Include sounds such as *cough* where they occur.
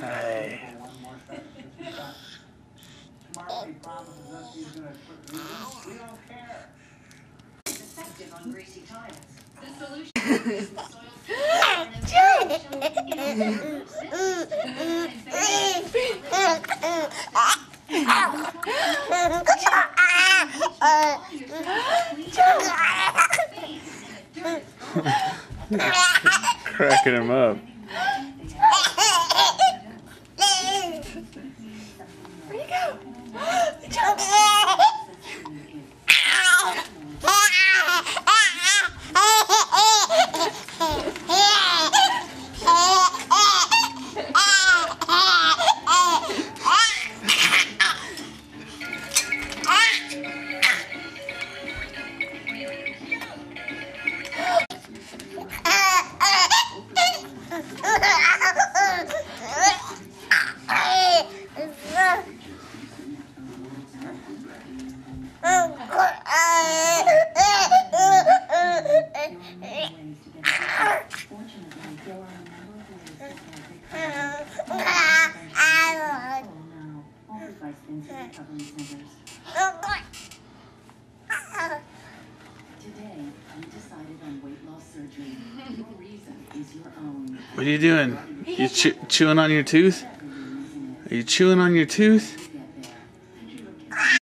Hey. Cracking him up. Where you go? *gasps* We What are you doing? You chew chewing on your tooth? Are you chewing on your tooth?